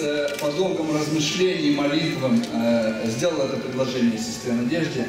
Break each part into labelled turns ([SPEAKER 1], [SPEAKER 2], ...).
[SPEAKER 1] Э, по долгому размышлению и молитвам э, сделал это предложение сестре Надежде.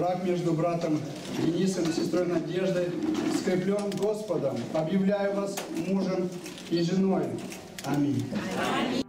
[SPEAKER 2] Брак между братом Денисом и сестрой Надеждой скреплен Господом. Объявляю вас мужем и женой. Аминь.
[SPEAKER 3] Опустеется,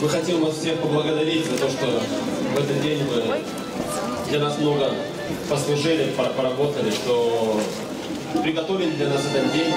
[SPEAKER 4] Мы хотим вас всех поблагодарить за то, что в этот день вы для нас много послужили, пор- поработали, что приготовили для нас этот день.